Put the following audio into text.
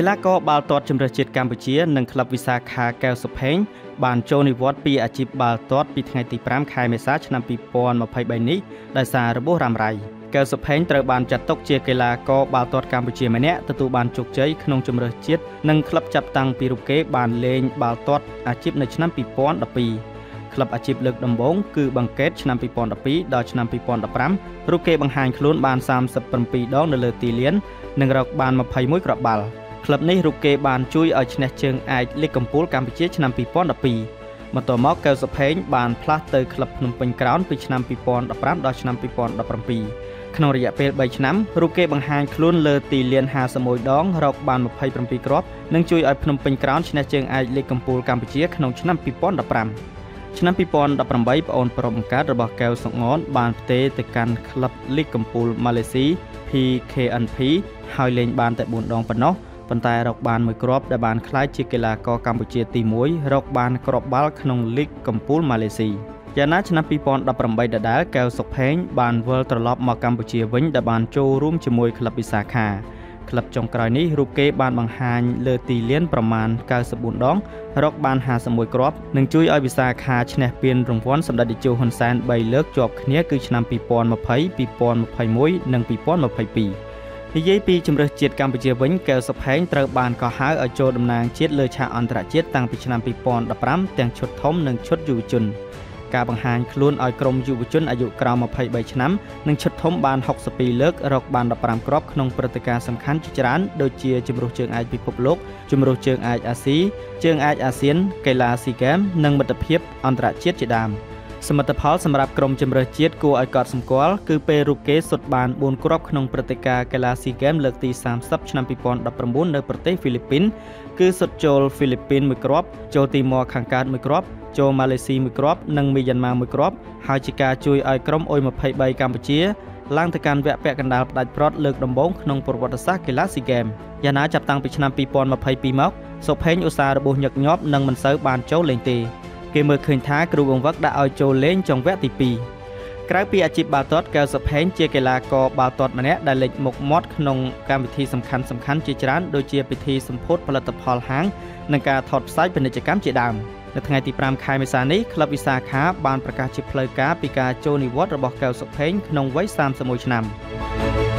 កីឡាករបាល់ទាត់ជម្រើសជាតិកម្ពុជានិងក្លឹបវិសាខាកែវសុផេងបានចូលនិវត្តន៍ពីអាជីពបាល់ទាត់ពីថ្ងៃទី5ខែមេសាឆ្នាំ2023នេះដោយសាររបួសរ៉ាំរ៉ៃកែវសុផេងត្រូវបានចាត់ទុកជាកីឡាករបាល់ទាត់កម្ពុជាម្នាក់ទទួលបានជោគជ័យក្នុងជម្រើសជាតិនិងក្លឹបចាប់តាំងពីរូបគេបានលេងបាល់ទាត់អាជីពនៅឆ្នាំ2012ក្លឹបអាជីពលើកដំបូងគឺបង្កេតឆ្នាំ2012ដល់ឆ្នាំ2015រូបគេបង្ហាញខ្លួនបាន37ដងនៅលើទីលាន និងរកបាន21គ្រាប់បាល់ ក្លឹបនេះរូបគេបានជួយឲ្យឈ្នះជើងឯកលីកកំពូលកម្ពុជាឆ្នាំ2012បន្ទាប់មកកែវសុផេងបានផ្លាស់ទៅក្លឹបភ្នំពេញក្រោនពីឆ្នាំ2015ដល់ឆ្នាំ2017ក្នុងរយៈពេល3ឆ្នាំរូបគេបង្ហាញខ្លួនលើទីលាន51ដងរកបាន27គ្រាប់និងជួយឲ្យភ្នំពេញក្រោនឈ្នះជើងឯកលីកកំពូលកម្ពុជាក្នុងឆ្នាំ2015ឆ្នាំ2018ប្អូនប្រុសបង្កើតរបស់កែវសុកងនបានផ្ទេរទៅកាន់ក្លឹបលីកកំពូលម៉ាឡេស៊ី PKNP ហើយលេងបានតែ4ដងប៉ុណ្ណោះ ប៉ុន្តែរកបានមួយគ្រាប់ដែលបានក្លាយជាកីឡាករកម្ពុជាទី1រកបានគ្រាប់បាល់ក្នុងលីកកំពូលម៉ាឡេស៊ីយ៉ាងណាឆ្នាំ2018ដដែលកែវសុកផេងបានវិលត្រឡប់មកកម្ពុជាវិញដែលបានចូលរួមជាមួយក្លឹបវិសាខាក្លឹបចុងក្រោយនេះរូបគេបានបង្ហាញលើទីលានប្រមាណ94ដង រកបាន51គ្រាប់និងជួយឲ្យវិសាខាឈ្នះពានរង្វាន់សម្ដេចតេជោហ៊ុនសែន3លើកជាប់គ្នាគឺឆ្នាំ2020 2021និង2022 និយាយពីជំរើសជាតិកម្ពុជាវិញកែវសុផេងត្រូវបានកោះហៅឲ្យចូលតំណាងជាតិលើឆាកអន្តរជាតិតាំងពីឆ្នាំ2015ទាំងឈុតធំនិងឈុតយុវជនការបង្ហាញខ្លួនឲ្យក្រុមយុវជនអាយុក្រោម23ឆ្នាំនិងឈុតធំបាន62លើករកបាន15គ្រាប់ក្នុងព្រឹត្តិការណ៍សំខាន់ជាច្រើនដូចជាជម្រុះជើងឯកពិភពលោកជម្រុះជើងឯកអាស៊ីជើងឯកអាស៊ានកីឡាស៊ីហ្គេមនិងមិត្តភាពអន្តរជាតិជាដើម សមិទ្ធផលសម្រាប់ក្រុមជម្រើសជាតិគួរឲ្យកត់សម្គាល់គឺពេលរូបគេសុទ្ធបាន4គ្រាប់ក្នុងព្រឹត្តិការណ៍កីឡាស៊ីហ្គេមលើកទី30ឆ្នាំ2019នៅប្រទេសហ្វីលីពីនគឺសុទ្ធចូលហ្វីលីពីន1គ្រាប់ចូលទីម៉័រខាងកើត1គ្រាប់ចូលម៉ាឡេស៊ីមួយគ្រាប់និងមីយ៉ាន់ម៉ាមួយគ្រាប់ហើយជាការជួយឲ្យក្រុមអ៊ុយ23កម្ពុជាឡើងទៅកាន់វគ្គពាក់កណ្ដាលផ្ដាច់ព្រាត់លើកដំបូងក្នុងប្រវត្តិសាស្ត្រកីឡាស៊ីហ្គេមយ៉ាងណាចាប់តាំងពីឆ្នាំ2022មកសុផេងឧស្សាហ៍របួសញឹកញាប់និងមិនសូវបានចូលលេងទេ គេមើលឃើញថាគ្រូបង្វឹកដាក់ឲ្យចូលលេងចុងវគ្គទី2ក្រៅពីអាជីពបាល់ទាត់កែវសុផេងជាកីឡាករបាល់ទាត់ម្នាក់ដែលលេចមុខមាត់ក្នុងកម្មវិធីសំខាន់សំខាន់ជាច្រើនដូចជាពិធីសម្ពោធផលិតផលហាងនិងការថតផ្សាយពាណិជ្ជកម្មជាដើម។នៅថ្ងៃទី5ខែមេសានេះក្លឹបវិសាខាបានប្រកាសជាផ្លូវការពីការចូលនិវត្តន៍របស់កែវសុខេងក្នុងវ័យ31ឆ្នាំ។